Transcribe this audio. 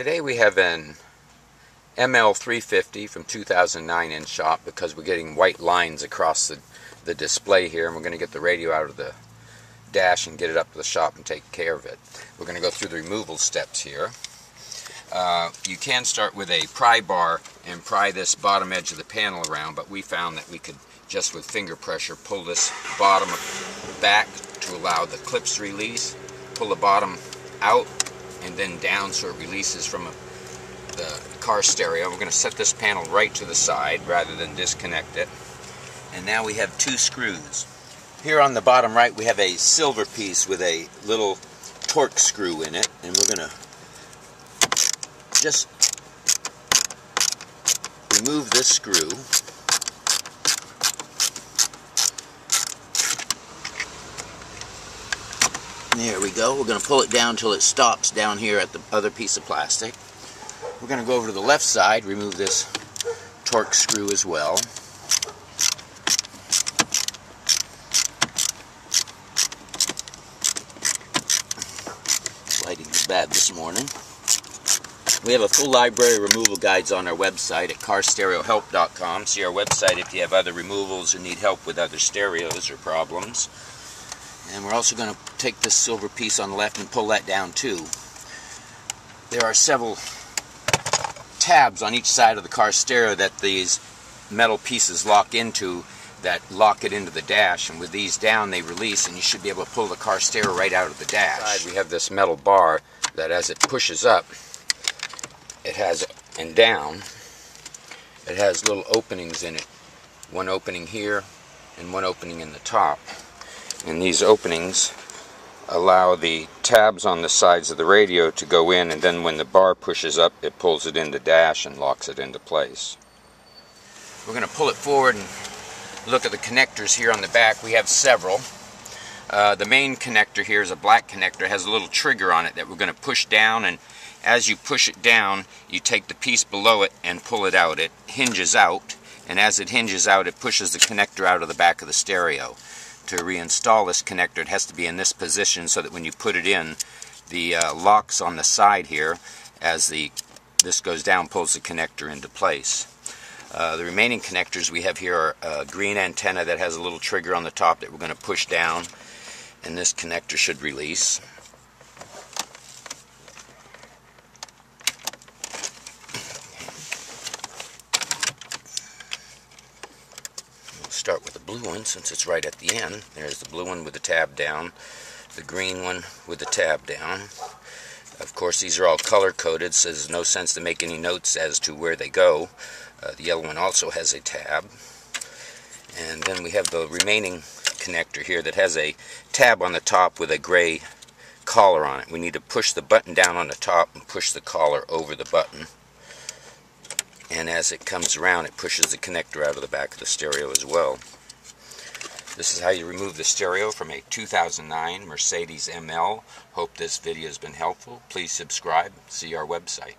Today we have an ML350 from 2009 in shop because we're getting white lines across the, the display here and we're going to get the radio out of the dash and get it up to the shop and take care of it. We're going to go through the removal steps here. Uh, you can start with a pry bar and pry this bottom edge of the panel around but we found that we could just with finger pressure pull this bottom back to allow the clips release, pull the bottom out and then down so it releases from a, the car stereo. We're going to set this panel right to the side rather than disconnect it. And now we have two screws. Here on the bottom right we have a silver piece with a little Torx screw in it and we're going to just remove this screw There we go. We're going to pull it down until it stops down here at the other piece of plastic. We're going to go over to the left side, remove this Torx screw as well. Lighting is bad this morning. We have a full library of removal guides on our website at carstereohelp.com. See our website if you have other removals or need help with other stereos or problems. And we're also going to take this silver piece on the left and pull that down too. There are several tabs on each side of the car stereo that these metal pieces lock into that lock it into the dash and with these down they release and you should be able to pull the car stereo right out of the dash. We have this metal bar that as it pushes up it has and down it has little openings in it. One opening here and one opening in the top and these openings allow the tabs on the sides of the radio to go in and then when the bar pushes up it pulls it into the dash and locks it into place. We're going to pull it forward and look at the connectors here on the back. We have several. Uh, the main connector here is a black connector. It has a little trigger on it that we're going to push down and as you push it down you take the piece below it and pull it out. It hinges out and as it hinges out it pushes the connector out of the back of the stereo to reinstall this connector, it has to be in this position so that when you put it in, the uh, locks on the side here, as the this goes down, pulls the connector into place. Uh, the remaining connectors we have here are a green antenna that has a little trigger on the top that we're going to push down, and this connector should release. Start with the blue one since it's right at the end. There's the blue one with the tab down, the green one with the tab down. Of course, these are all color coded, so there's no sense to make any notes as to where they go. Uh, the yellow one also has a tab. And then we have the remaining connector here that has a tab on the top with a gray collar on it. We need to push the button down on the top and push the collar over the button and as it comes around it pushes the connector out of the back of the stereo as well. This is how you remove the stereo from a 2009 Mercedes ML. Hope this video has been helpful. Please subscribe. See our website.